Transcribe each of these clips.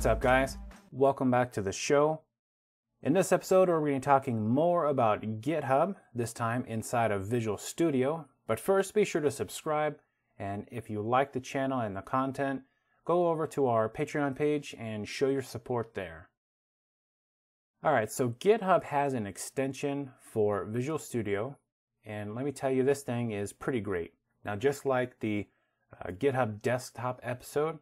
What's up, guys? Welcome back to the show. In this episode, we're going to be talking more about GitHub, this time inside of Visual Studio. But first, be sure to subscribe. And if you like the channel and the content, go over to our Patreon page and show your support there. All right, so GitHub has an extension for Visual Studio. And let me tell you, this thing is pretty great. Now, just like the uh, GitHub desktop episode,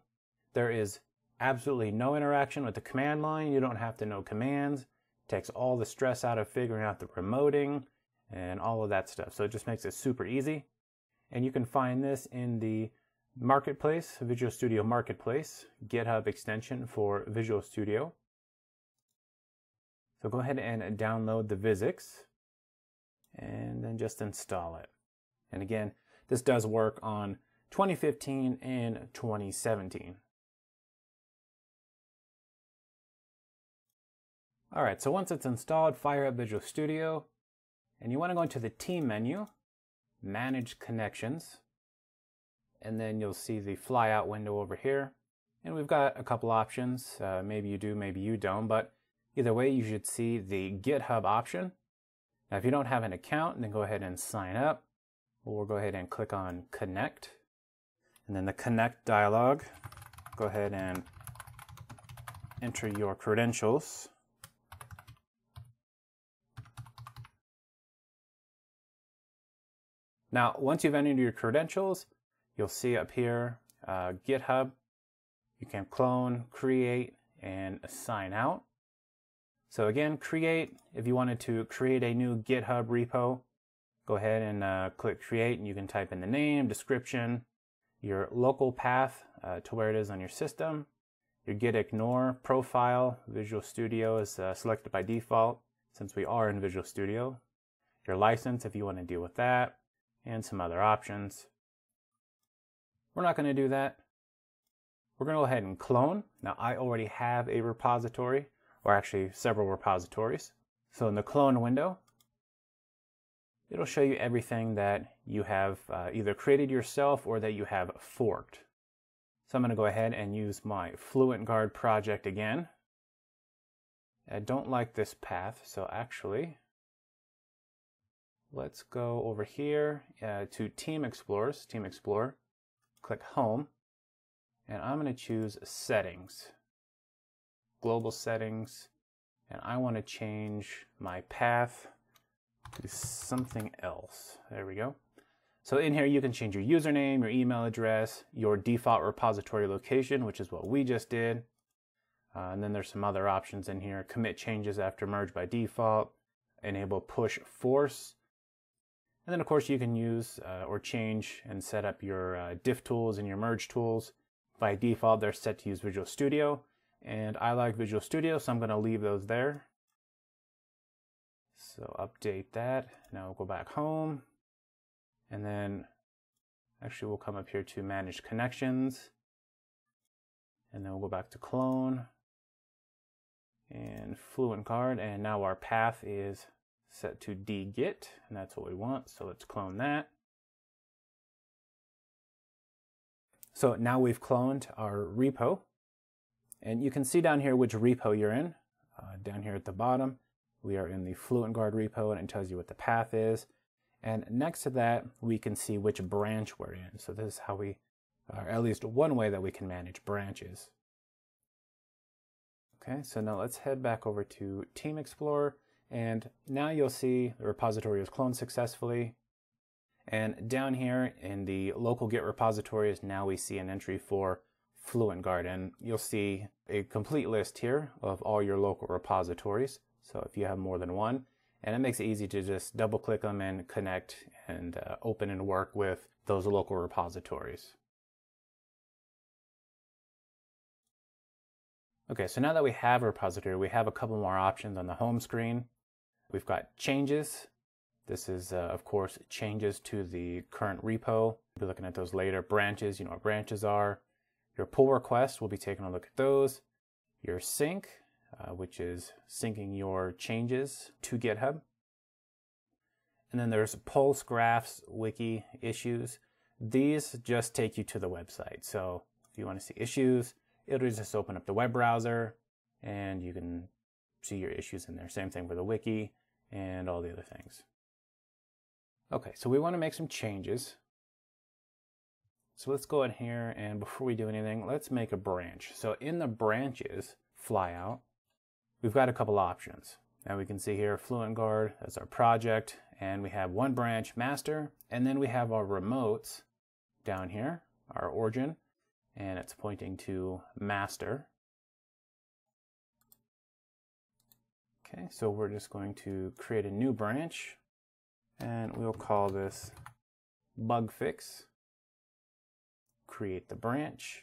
there is absolutely no interaction with the command line. You don't have to know commands. It takes all the stress out of figuring out the remoting and all of that stuff. So it just makes it super easy. And you can find this in the Marketplace, Visual Studio Marketplace, GitHub extension for Visual Studio. So go ahead and download the VSIX and then just install it. And again, this does work on 2015 and 2017. All right, so once it's installed, fire up Visual Studio, and you want to go into the Team menu, Manage Connections, and then you'll see the flyout window over here. And we've got a couple options. Uh, maybe you do, maybe you don't, but either way, you should see the GitHub option. Now, if you don't have an account, then go ahead and sign up. We'll go ahead and click on Connect. And then the Connect dialog, go ahead and enter your credentials. Now, once you've entered your credentials, you'll see up here uh, GitHub. You can clone, create, and sign out. So again, create, if you wanted to create a new GitHub repo, go ahead and uh, click create and you can type in the name, description, your local path uh, to where it is on your system, your git ignore profile, Visual Studio is uh, selected by default since we are in Visual Studio, your license if you want to deal with that, and some other options. We're not going to do that. We're going to go ahead and clone. Now I already have a repository, or actually several repositories. So in the clone window, it'll show you everything that you have uh, either created yourself or that you have forked. So I'm going to go ahead and use my FluentGuard project again. I don't like this path, so actually Let's go over here uh, to Team Explorers, Team Explorer, click Home, and I'm going to choose Settings, Global Settings, and I want to change my path to something else. There we go. So in here you can change your username, your email address, your default repository location, which is what we just did. Uh, and then there's some other options in here. Commit changes after merge by default, enable push force, and then of course you can use uh, or change and set up your uh, diff tools and your merge tools. By default, they're set to use Visual Studio. And I like Visual Studio, so I'm going to leave those there. So update that. Now we'll go back home. And then actually we'll come up here to manage connections. And then we'll go back to clone and FluentGuard And now our path is set to dgit, and that's what we want. So let's clone that. So now we've cloned our repo, and you can see down here which repo you're in. Uh, down here at the bottom, we are in the FluentGuard repo, and it tells you what the path is. And next to that, we can see which branch we're in. So this is how we, or at least one way that we can manage branches. Okay, so now let's head back over to Team Explorer and now you'll see the repository was cloned successfully. And down here in the local Git repositories, now we see an entry for FluentGuard. And you'll see a complete list here of all your local repositories. So if you have more than one, and it makes it easy to just double click them and connect and uh, open and work with those local repositories. Okay, so now that we have a repository, we have a couple more options on the home screen. We've got changes. This is, uh, of course, changes to the current repo. We'll be looking at those later. Branches, you know what branches are. Your pull request, we'll be taking a look at those. Your sync, uh, which is syncing your changes to GitHub. And then there's Pulse, Graphs, Wiki, Issues. These just take you to the website. So if you want to see issues, it'll just open up the web browser and you can see your issues in there. Same thing for the wiki and all the other things. Okay, so we want to make some changes. So let's go in here and before we do anything, let's make a branch. So in the branches flyout, we've got a couple options. Now we can see here Fluent Guard, that's our project, and we have one branch master, and then we have our remotes down here, our origin, and it's pointing to master. Okay, so we're just going to create a new branch and we'll call this bug fix. Create the branch.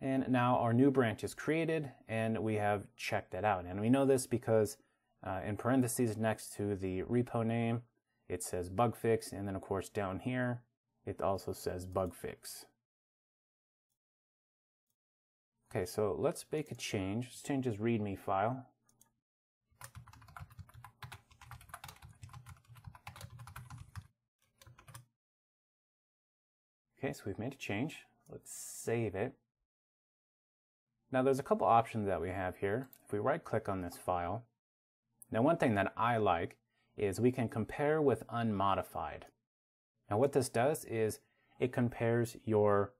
And now our new branch is created and we have checked it out. And we know this because uh, in parentheses next to the repo name, it says bug fix. And then of course down here, it also says bug fix. Okay, so let's make a change. Let's change this README file. Okay, so we've made a change. Let's save it. Now there's a couple options that we have here. If we right click on this file, now one thing that I like is we can compare with unmodified. Now what this does is it compares your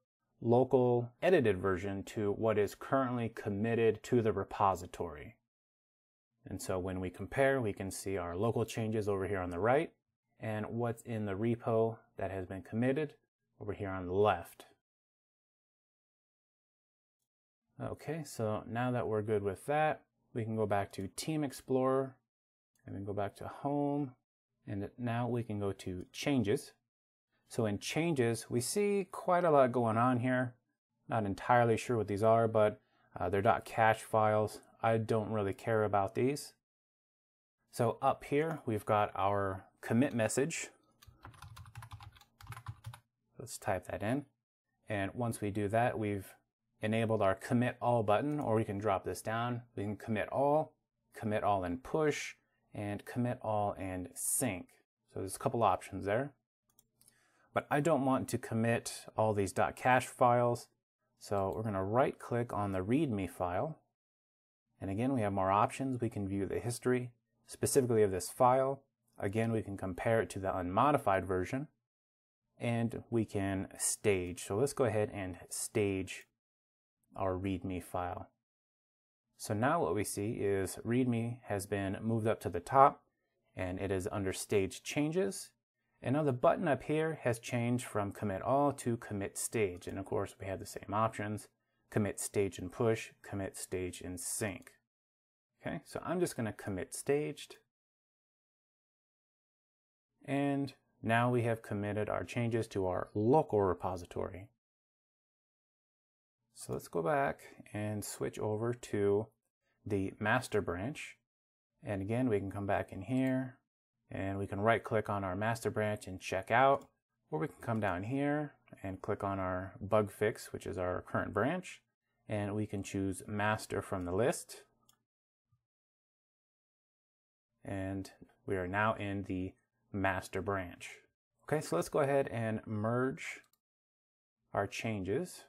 local edited version to what is currently committed to the repository. And so when we compare, we can see our local changes over here on the right and what's in the repo that has been committed over here on the left. Okay, so now that we're good with that, we can go back to Team Explorer and then go back to Home. And now we can go to Changes. So in changes, we see quite a lot going on here. Not entirely sure what these are, but uh, they're not .cache files. I don't really care about these. So up here, we've got our commit message. Let's type that in. And once we do that, we've enabled our commit all button, or we can drop this down. We can commit all, commit all and push, and commit all and sync. So there's a couple options there. But I don't want to commit all these .cache files. So we're going to right click on the README file. And again, we have more options. We can view the history specifically of this file. Again, we can compare it to the unmodified version and we can stage. So let's go ahead and stage our README file. So now what we see is README has been moved up to the top and it is under stage changes and now the button up here has changed from commit all to commit stage. And of course we have the same options, commit stage and push, commit stage and sync. Okay, so I'm just gonna commit staged. And now we have committed our changes to our local repository. So let's go back and switch over to the master branch. And again, we can come back in here and we can right click on our master branch and check out or we can come down here and click on our bug fix which is our current branch and we can choose master from the list. And we are now in the master branch. Okay so let's go ahead and merge our changes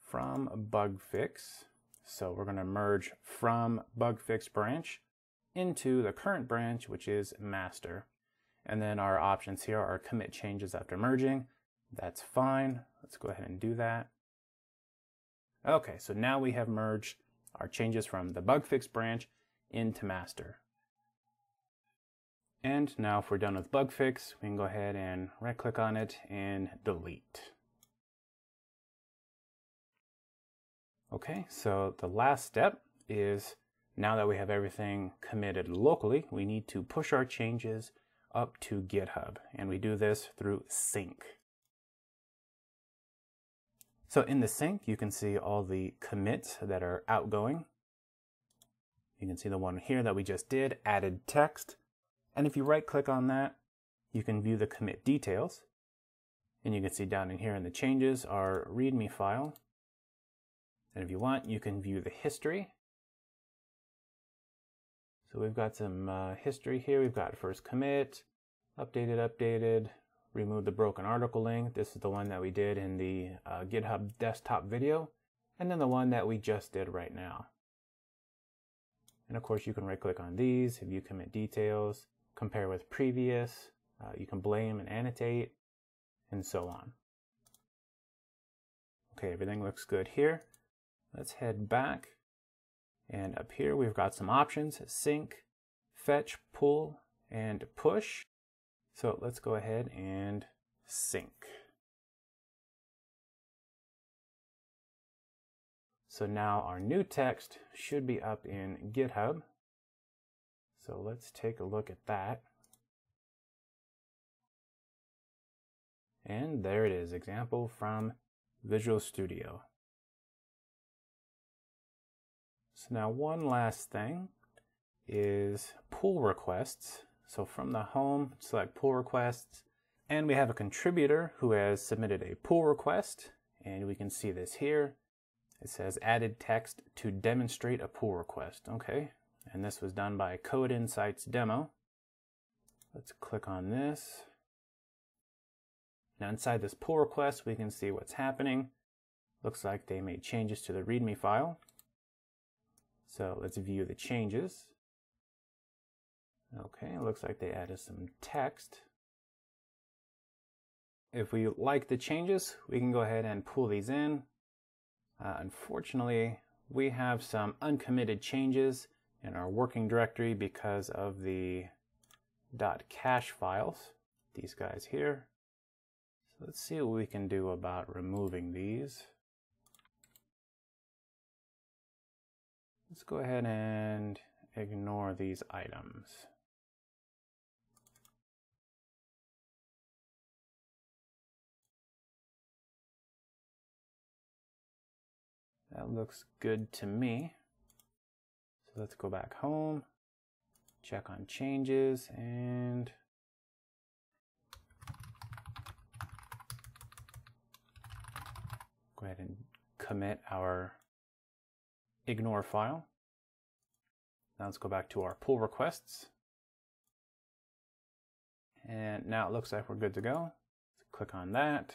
from bug fix. So we're going to merge from bug fix branch into the current branch, which is master. And then our options here are commit changes after merging. That's fine. Let's go ahead and do that. Okay, so now we have merged our changes from the bug fix branch into master. And now if we're done with bug fix, we can go ahead and right click on it and delete. Okay, so the last step is now that we have everything committed locally, we need to push our changes up to GitHub, and we do this through sync. So in the sync, you can see all the commits that are outgoing. You can see the one here that we just did, added text. And if you right click on that, you can view the commit details. And you can see down in here in the changes our README file. And if you want, you can view the history so we've got some uh, history here. We've got first commit, updated, updated, remove the broken article link. This is the one that we did in the uh, GitHub desktop video, and then the one that we just did right now. And of course, you can right click on these, view commit details, compare with previous, uh, you can blame and annotate, and so on. Okay, everything looks good here. Let's head back. And up here, we've got some options, sync, fetch, pull, and push. So let's go ahead and sync. So now our new text should be up in GitHub. So let's take a look at that. And there it is, example from Visual Studio. So now one last thing is pull requests. So from the home, select pull requests, and we have a contributor who has submitted a pull request, and we can see this here. It says added text to demonstrate a pull request. Okay, and this was done by Code Insights Demo. Let's click on this. Now inside this pull request, we can see what's happening. Looks like they made changes to the README file. So let's view the changes. Okay, it looks like they added some text. If we like the changes, we can go ahead and pull these in. Uh, unfortunately, we have some uncommitted changes in our working directory because of the .cache files, these guys here. So let's see what we can do about removing these. Let's go ahead and ignore these items. That looks good to me. So let's go back home, check on changes, and go ahead and commit our ignore file. Now let's go back to our pull requests. And now it looks like we're good to go. Click on that.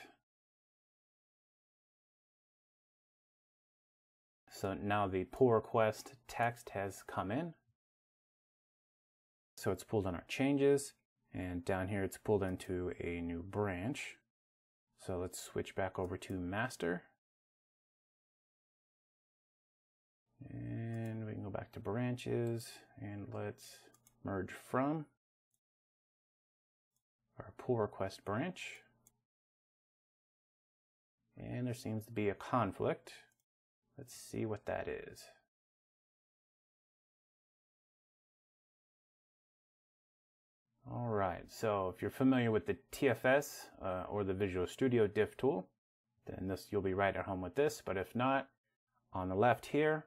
So now the pull request text has come in. So it's pulled in our changes and down here it's pulled into a new branch. So let's switch back over to master. And we can go back to branches and let's merge from our pull request branch. And there seems to be a conflict. Let's see what that is. All right, so if you're familiar with the TFS uh, or the Visual Studio Diff tool, then this you'll be right at home with this. But if not, on the left here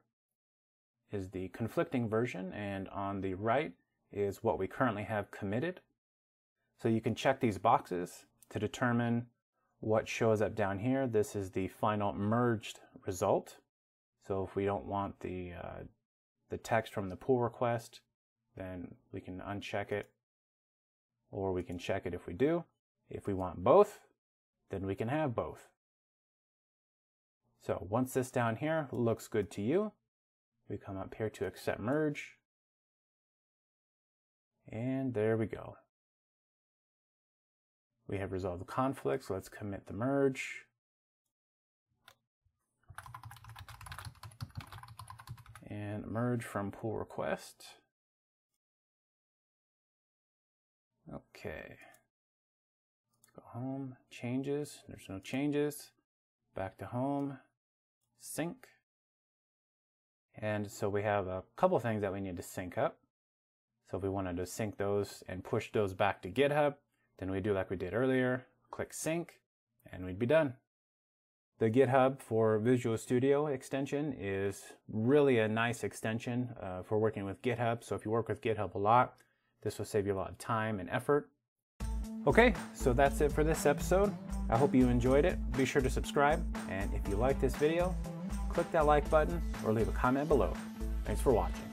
is the conflicting version, and on the right is what we currently have committed. So you can check these boxes to determine what shows up down here. This is the final merged result. So if we don't want the, uh, the text from the pull request, then we can uncheck it, or we can check it if we do. If we want both, then we can have both. So once this down here looks good to you, we come up here to accept merge, and there we go. We have resolved the conflict, so let's commit the merge. and merge from pull request. Okay. Let's go home, changes, there's no changes. Back to home, sync. And so we have a couple things that we need to sync up. So if we wanted to sync those and push those back to GitHub, then we do like we did earlier, click sync, and we'd be done. The GitHub for Visual Studio extension is really a nice extension uh, for working with GitHub. So if you work with GitHub a lot, this will save you a lot of time and effort. Okay, so that's it for this episode. I hope you enjoyed it. Be sure to subscribe. And if you like this video, click that like button or leave a comment below. Thanks for watching.